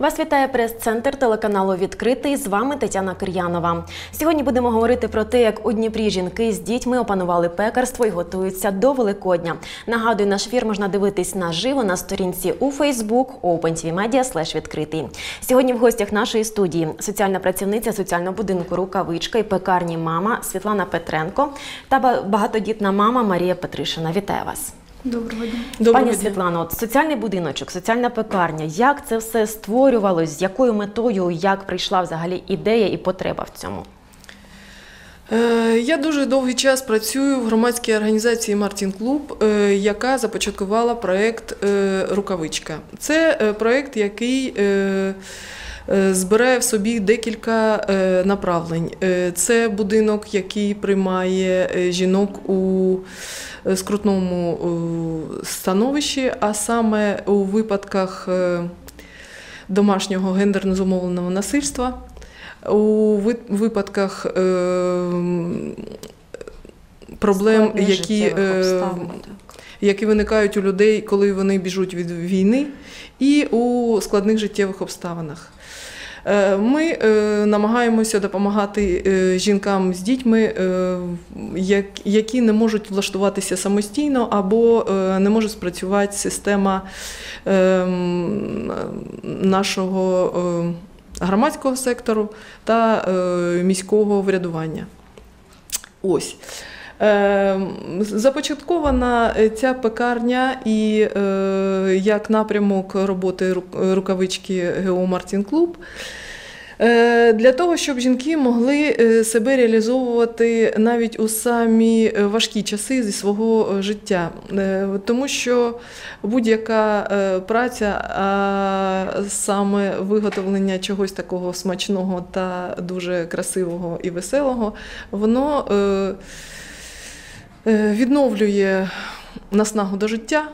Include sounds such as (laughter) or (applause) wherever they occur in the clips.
Вас вітає прес-центр телеканалу Відкритий. З вами Тетяна Кир'янова. Сьогодні будемо говорити про те, як у Дніпрі жінки з дітьми опанували пекарство і готуються до Великодня. Нагадую, наш ефір можна дивитись наживо на сторінці у Facebook OpenTVMedia відкритий. Сьогодні в гостях нашої студії соціальна працівниця соціального будинку Рукавичка і пекарні мама Світлана Петренко та багатодітна мама Марія Петришина. Вітаю вас. Доброго дня. Доброго Пані дня. Світлано, от соціальний будиночок, соціальна пекарня. Як це все створювалось? З якою метою, як прийшла взагалі ідея і потреба в цьому? Е, Я дуже довгий час працюю в громадській організації Мартін Клуб, е, яка започаткувала проєкт е, Рукавичка. Це проєкт, який збирає в собі декілька е, направлень. Е, Це будинок, який приймає е, жінок у е, скрутному е, становищі, а саме у випадках е, домашнього гендерно зумовленого насильства. У випадках е, проблем, які, е, які виникають у людей, коли вони біжуть від війни, і у складних життєвих обставинах. Е, Ми е, намагаємося допомагати е, жінкам з дітьми, які не можуть влаштуватися самостійно або не може спрацювати система е, нашого громадського сектору та міського врядування. Ось. Е, Започаткована е, ця пекарня і е, як напрямок роботи рукавички ГО Мартін Клуб. е, Для того, щоб жінки могли себе реалізовувати навіть у самі важкі часи зі свого життя. Тому що будь-яка праця, а саме виготовлення чогось такого смачного та дуже красивого і веселого, воно відновлює наснагу до життя.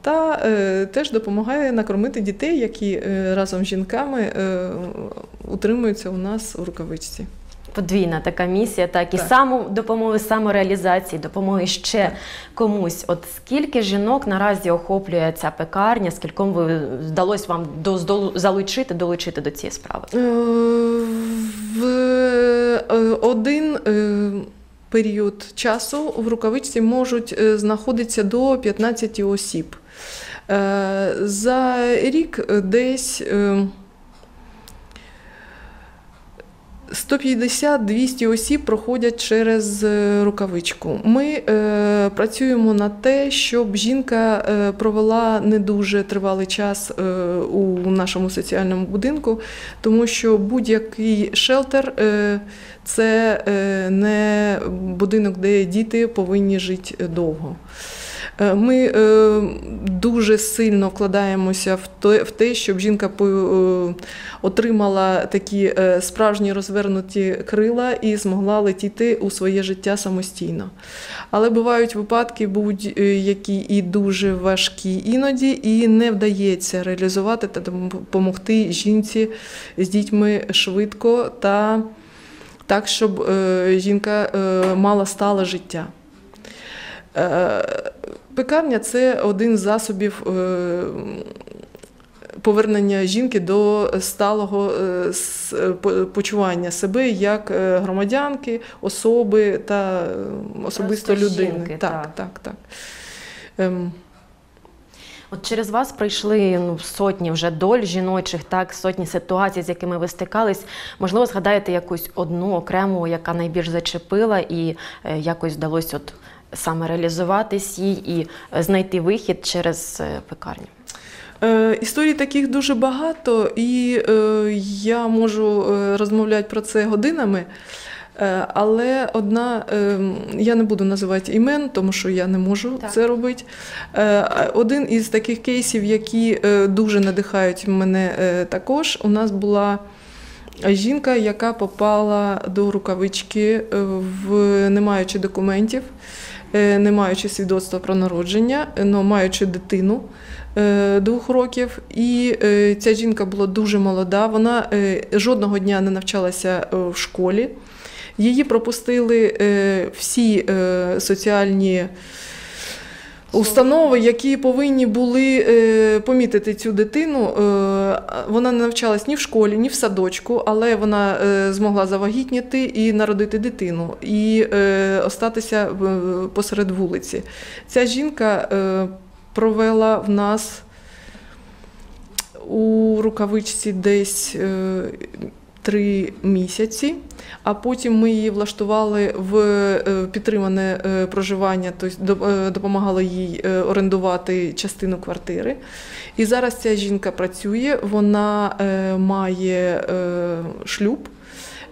Та е, теж допомагає накормити дітей, які е, разом з жінками е, утримуються у нас у рукавичці. Подвійна така місія, так і Так. саму допомоги самореалізації, допомоги ще комусь. От скільки жінок наразі охоплює ця пекарня, скільком ви вдалося вам до, здолу- залучити, долучити до цієї справи? Е, В е, один е, період часу в рукавичці можуть е, знаходитися до 15 осіб. Е, За рік десь е, 150-200 осіб проходять через е, рукавичку. Ми е, працюємо на те, щоб жінка е, провела не дуже тривалий час е, у нашому соціальному будинку, тому що будь-який шелтер е, це не будинок, де діти повинні жити довго. Е, Ми е, дуже сильно вкладаємося в те, щоб жінка е, отримала такі справжні розвернуті крила і змогла летіти у своє життя самостійно. Але бувають випадки, будь-які і дуже важкі іноді, і не вдається реалізувати та допомогти жінці з дітьми швидко та так, щоб жінка мала стале життя. Е, Пекарня це один з засобів е, повернення жінки до сталого е, почування себе як громадянки, особи та особисто людини. так. так, так. Ем, От через вас пройшли ну, сотні вже доль жіночих, так, сотні ситуацій, з якими ви стикались. Можливо, згадаєте якусь одну окрему, яка найбільш зачепила, і е, якось вдалося от саме реалізуватись їй і е, знайти вихід через е, пекарню. Е, Історій таких дуже багато, і е, я можу е, розмовляти про це годинами. Е, Але одна, е, я не буду називати імен, тому що я не можу Так. це робити. Е, Один із таких кейсів, які е, дуже надихають мене також, у нас була жінка, яка попала до рукавички, в, не маючи документів, не маючи свідоцтва про народження, але маючи дитину двох років. І ця жінка була дуже молода. Вона жодного дня не навчалася в школі. Її пропустили е, всі е, соціальні Установи, які повинні були е, помітити цю дитину, е, вона не навчалась ні в школі, ні в садочку, але вона е, змогла завагітніти і народити дитину, і е, остатися в- посеред вулиці. Ця жінка е, провела в нас у рукавичці десь е, три місяці, а потім ми її влаштували в е, підтримане е, проживання, тобто до- допомагали їй орендувати частину квартири. І зараз ця жінка працює, вона має шлюб.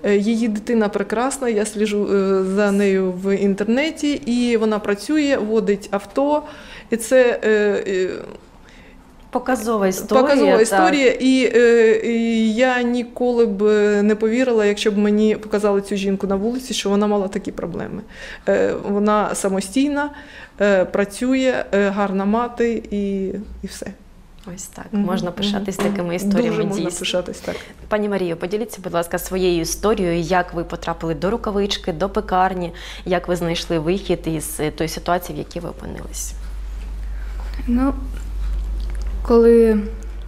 Її дитина прекрасна, я сліжу за нею в інтернеті, і вона працює, водить авто. І це Показова історія. Показова так. історія, і, е, і я ніколи б не повірила, якщо б мені показали цю жінку на вулиці, що вона мала такі проблеми. Е, вона самостійна, е, працює, е, гарна мати і, і все. Ось так. Можна пишатись такими історіями. Дуже можна дійсно. пишатись так. Пані Марію, поділіться, будь ласка, своєю історією, як ви потрапили до рукавички, до пекарні, як ви знайшли вихід із тої ситуації, в якій ви опинились. Ну, коли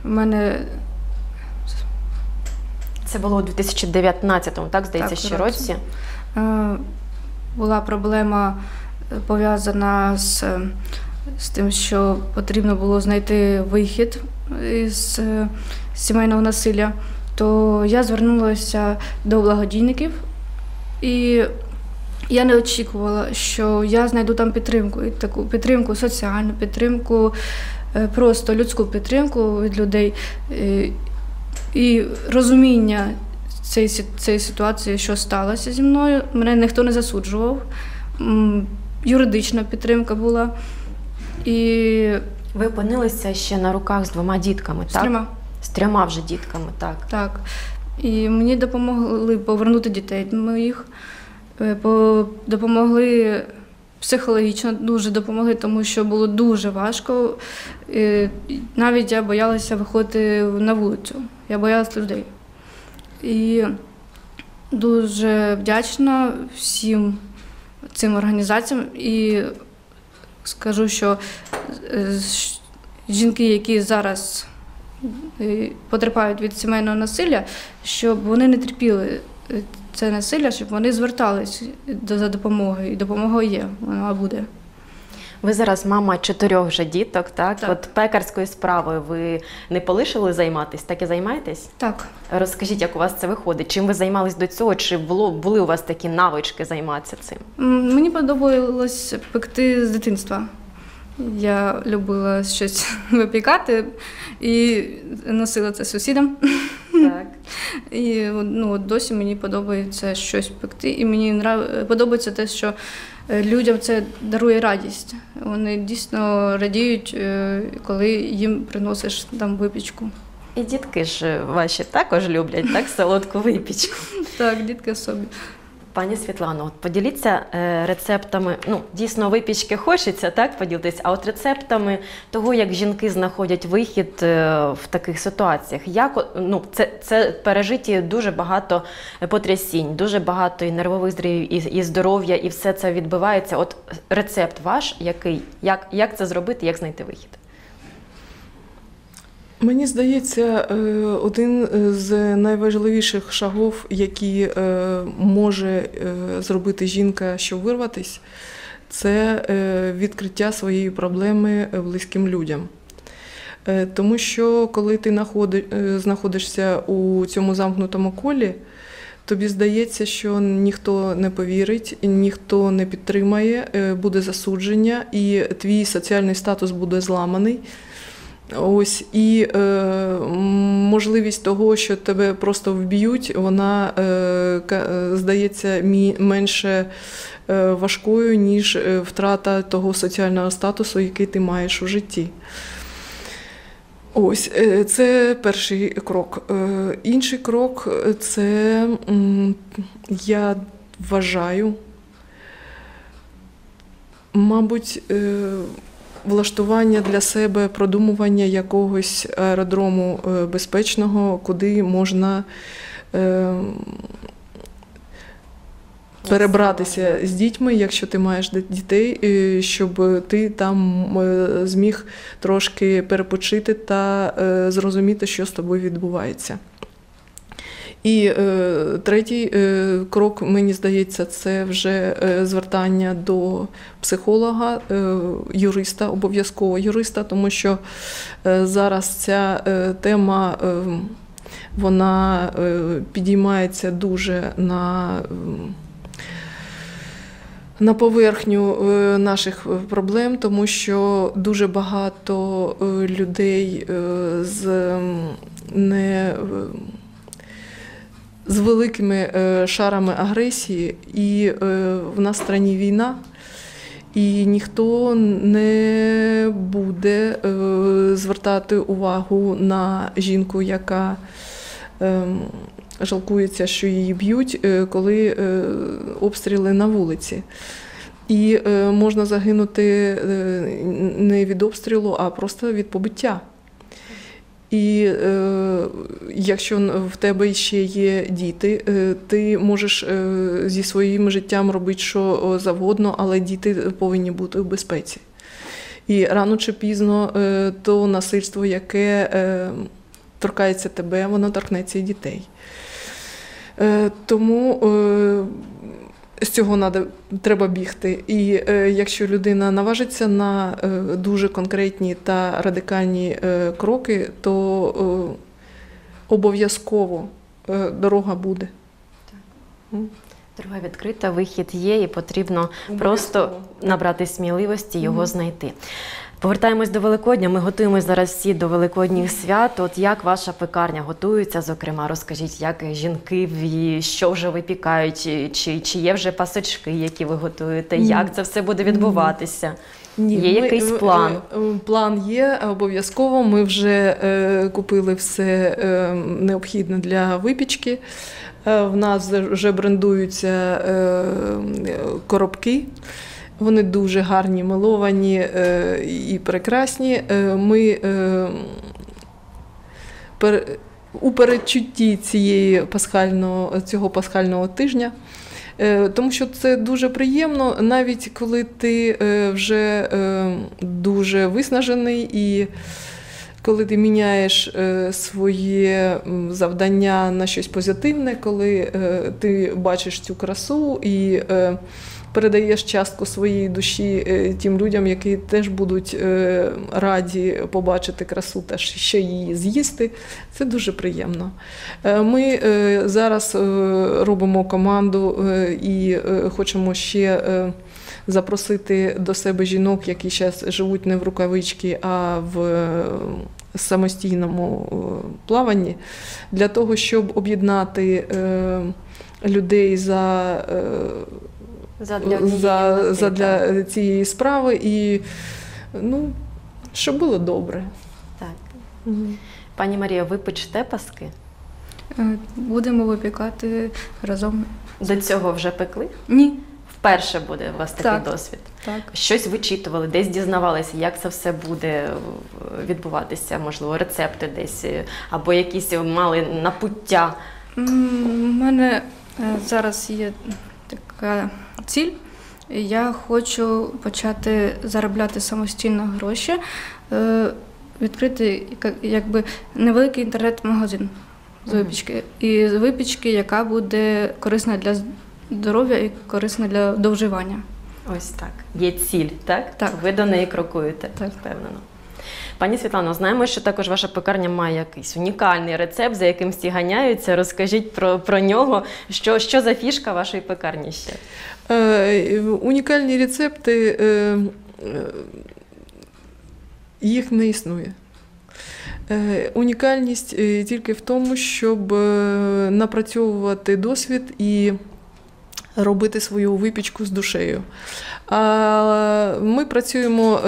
в мене Це було у 2019-му, так здається, Так, ще році. е, була проблема е, пов'язана з, е, з тим, що потрібно було знайти вихід із сімейного насилля, то я звернулася до благодійників і я не очікувала, що я знайду там підтримку, і таку підтримку, соціальну підтримку, просто людську підтримку від людей е, і розуміння цієї, цієї ситуації, що сталося зі мною. Мене ніхто не засуджував. Юридична підтримка була. І Ви опинилися ще на руках з двома дітками, з так? трьома. З трьома вже дітками, так. Так. І мені допомогли повернути дітей моїх, е, допомогли психологічно, дуже допомогли, тому що було дуже важко. Навіть я боялася виходити на вулицю. Я боялася людей. І дуже вдячна всім цим організаціям. І скажу, що е, жінки, які зараз е, потерпають від сімейного насилля, щоб вони не терпіли е, це насилля, щоб вони звертались до за допомогою. І допомога є, вона буде. Ви зараз мама чотирьох вже діток, так? Так. От пекарською справою ви не полишили займатися, так і займаєтесь? Так. Розкажіть, як у вас це виходить? Чим ви займались до цього? Чи було, були у вас такі навички займатися цим? Мені подобалось пекти з дитинства. Я любила щось (laughs) випікати і носила це сусідам. І ну, досі мені подобається щось пекти, і мені нрав... подобається те, що е, людям це дарує радість. Вони дійсно радіють, е, коли їм приносиш там випічку. І дітки ж ваші також люблять так солодку випічку. (laughs) Так, дітки собі. Пані Світлано, от поділіться е, рецептами. Ну, дійсно, випічки хочеться так поділитись, а от рецептами того, як жінки знаходять вихід е, в таких ситуаціях. Як ну, це, це пережиті дуже багато потрясінь, дуже багато і нервових зривів, і, і здоров'я, і все це відбувається. От рецепт ваш який? Як, як це зробити, як знайти вихід? Мені здається, е, один з найважливіших шагів, які е, може е, зробити жінка, щоб вирватися, це відкриття своєї проблеми близьким людям. Тому що коли ти знаходишся у цьому замкнутому колі, тобі здається, що ніхто не повірить, ніхто не підтримає, буде засудження, і твій соціальний статус буде зламаний. Ось і е, можливість того, що тебе просто вб'ють, вона е, е, здається мі- менше е, важкою, ніж е, втрата того соціального статусу, який ти маєш у житті. Ось це перший крок. Інший крок це я вважаю, мабуть, влаштування для себе, продумування якогось аеродрому е, безпечного, куди можна е, перебратися з дітьми, якщо ти маєш дітей, щоб ти там е, зміг трошки перепочити та зрозуміти, що з тобою відбувається. І е, третій е, крок, мені здається, це вже е, звертання до психолога, е, юриста, обов'язково юриста, тому що е, зараз ця е, тема е, вона е, підіймається дуже на. на поверхню е, наших проблем, тому що дуже багато людей з не з великими е, шарами агресії, і е, в нас в країні війна, і ніхто не буде е, звертати увагу на жінку, яка ем, жалкується, що її б'ють, коли обстріли на вулиці. І можна загинути не від обстрілу, а просто від побиття. І е, якщо в тебе ще є діти, е, ти можеш е, зі своїм життям робити що завгодно, але діти повинні бути в безпеці. І рано чи пізно е, то насильство, яке е, торкається тебе, воно торкнеться і дітей. Е, Тому е, з цього надо, треба бігти. І е, якщо людина наважиться на е, дуже конкретні та радикальні е, кроки, то е, обов'язково е, дорога буде. Дорога відкрита, вихід є, і потрібно просто набрати сміливості його знайти. Повертаємось до Великодня. Ми готуємось зараз всі до Великодніх свят. От як ваша пекарня готується? Зокрема, розкажіть, як жінки в її, що вже випікають, чи, чи, є вже пасочки, які ви готуєте? Ні. Як це все буде відбуватися? Ні, Є якийсь е, план? е, е, План є обов'язково. Ми вже е, купили все е, необхідне для випічки. Е, В нас вже брендуються е, коробки. Вони дуже гарні, миловані е, і прекрасні. Е, Ми е, у передчутті цієї пасхального, цього пасхального тижня. Тому що це дуже приємно, навіть коли ти вже дуже виснажений і коли ти міняєш своє завдання на щось позитивне, коли ти бачиш цю красу і передаєш частку своєї душі е, тим людям, які теж будуть е, раді побачити красу та ще її з'їсти, це дуже приємно. Е, Ми зараз робимо команду і хочемо ще запросити до себе жінок, які зараз живуть не в рукавички, а в самостійному плаванні, для того, щоб об'єднати людей за, Задля за, мети, за для цієї справи і ну, щоб було добре. Так. Пані Марія, ви печете паски? Е, Будемо випікати разом. До цього вже пекли? Ні, Вперше буде у вас такий Так. досвід. так. Щось вичитували, десь дізнавалися, як це все буде е, відбуватися, можливо, рецепти десь, е, або якісь мали напуття. У мене зараз є така ціль. Я хочу почати заробляти самостійно гроші, е, відкрити якби невеликий інтернет-магазин з випічки. І з випічки, яка буде корисна для здоров'я і корисна для довживання. Ось так. Є ціль, так? Так. Ви до неї крокуєте, Так. впевнено. Пані Світлано, знаємо, що також ваша пекарня має якийсь унікальний рецепт, за яким всі ганяються. Розкажіть про, про нього. Що, що за фішка вашої пекарні ще? Е, Унікальні рецепти, е, е, їх не існує. Унікальність тільки в тому, щоб напрацьовувати досвід і робити свою випічку з душею. А ми працюємо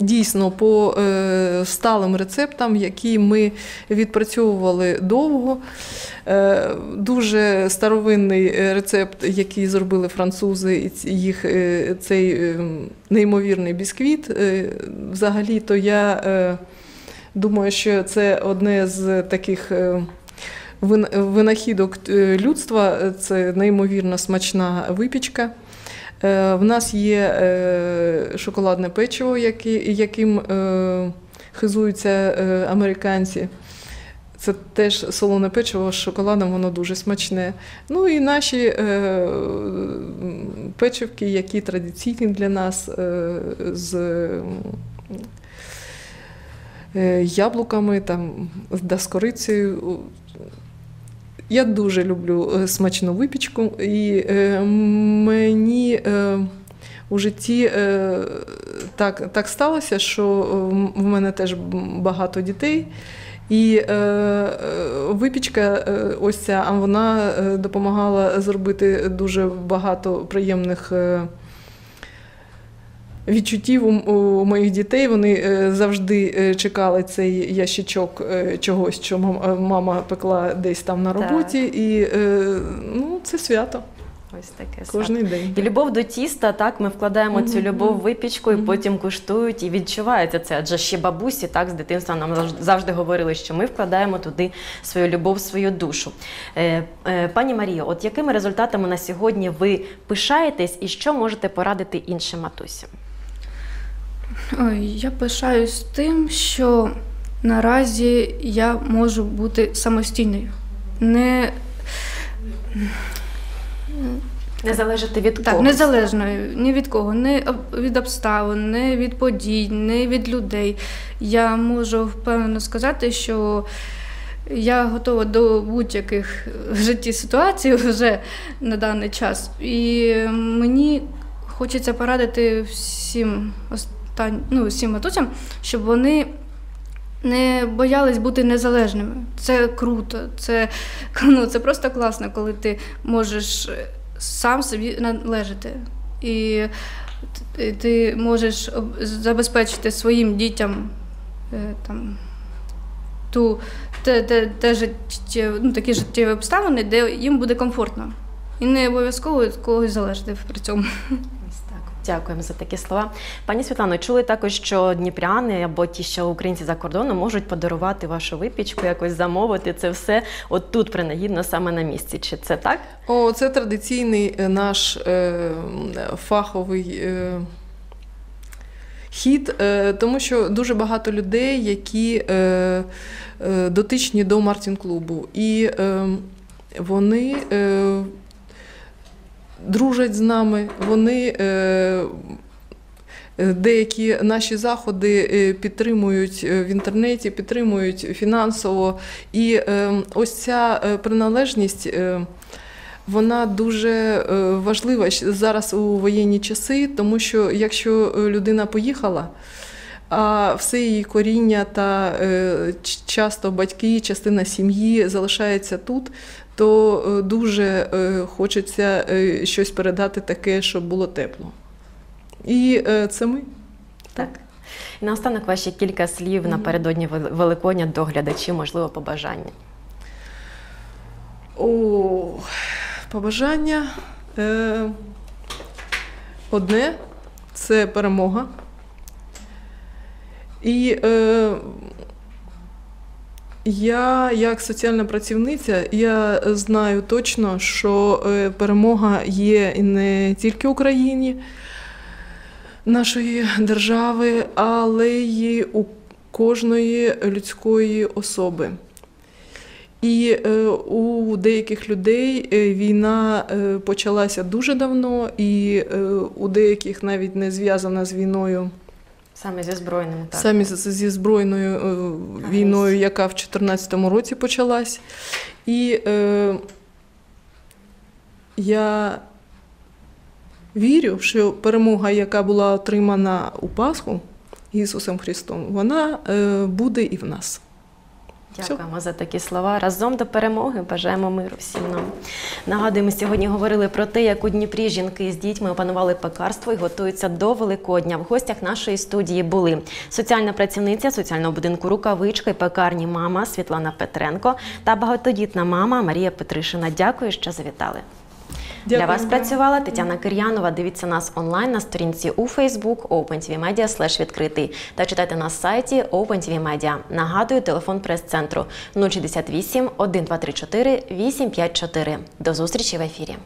дійсно по е, сталим рецептам, які ми відпрацьовували довго. Е, Дуже старовинний рецепт, який зробили французи, їх е, цей е, неймовірний бісквіт. Е, Взагалі-то я е, думаю, що це одне з таких е, винахідок людства. Це неймовірно смачна випічка. Е, В нас є е, шоколадне печиво, яким е, хизуються американці. Це теж солоне печиво з шоколадом, воно дуже смачне. Ну і наші е, печивки, які традиційні для нас е, з е, яблуками, там, да, з корицею. Я дуже люблю е, смачну випічку, і е, мені е, у житті так, так сталося, що в мене теж багато дітей. І е, випічка, ось ця, вона допомагала зробити дуже багато приємних е, відчуттів у, у моїх дітей. Вони е, завжди е, чекали цей ящичок е, чогось, що мама, мама пекла десь там на Так. роботі. І е, ну, це свято Ось таке кожен день. І любов до тіста, так, ми вкладаємо цю любов в випічку і Мгм. потім куштують і відчувається це. Адже ще бабусі так з дитинства нам завжди говорили, що ми вкладаємо туди свою любов, свою душу. Е, е, пані Маріо, от якими результатами на сьогодні ви пишаєтесь і що можете порадити іншим матусям? Ой, я пишаюсь тим, що наразі я можу бути самостійною. Не, Не залежати від так, когось. незалежною ні від кого, не від обставин, не від подій, не від людей. Я можу впевнено сказати, що я готова до будь-яких в житті ситуацій вже на даний час. І мені хочеться порадити всім остань... ну, всім матусям, щоб вони не боялись бути незалежними. Це круто, це, (laughs) ну, це просто класно, коли ти можеш сам собі належати. І ти- ти можеш забезпечити своїм дітям е, там, ту, те, те, те життєве, ну, такі життєві обставини, де їм буде комфортно. І не обов'язково від когось залежати при цьому. (laughs) Дякуємо за такі слова. Пані Світлано, чули також, що дніпряни або ті, що українці за кордоном, можуть подарувати вашу випічку, якось замовити це все от тут принагідно саме на місці. Чи це так? О, це традиційний е, наш е, фаховий е, хід, е, тому що дуже багато людей, які е, дотичні до Мартін-клубу. І е, вони дружать з нами, вони. Е, Деякі наші заходи е, підтримують е, в інтернеті, підтримують фінансово. І е, ось ця е, приналежність е, вона дуже е, важлива зараз у воєнні часи, тому що якщо е, людина поїхала, а все її коріння та е, часто батьки, частина сім'ї залишається тут, то е, дуже е, хочеться е, щось передати таке, щоб було тепло. І це ми. Так. І наостанок ваші кілька слів напередодні Великодня до глядачів, можливо, побажання. О, побажання. Е, одне це перемога. І е, я, як соціальна працівниця, я знаю точно, що е, перемога є не тільки Україні, нашої держави, але й у кожної людської особи. І е, у деяких людей е, війна почалася дуже давно, і у деяких навіть не зв'язана з війною, Саме зі збройними так. саме зі збройною е, війною, яка в 2014 році почалась. І е, я вірю, що перемога, яка була отримана у Пасху Ісусом Христом, вона е, буде і в нас. Дякуємо за такі слова. Разом до перемоги бажаємо миру всім нам. Нагадуємо, сьогодні говорили про те, як у Дніпрі жінки з дітьми опанували пекарство і готуються до Великодня. В гостях нашої студії були соціальна працівниця соціального будинку Рукавичка і пекарні мама Світлана Петренко та багатодітна мама Марія Петришина. Дякую, що завітали. Для вас працювала Тетяна Кир'янова. Дивіться нас онлайн на сторінці у Facebook OpenTVMedia відкритий та читайте на сайті OpenTVMedia. Нагадую, телефон прес-центру 068 1234 854. До зустрічі в ефірі.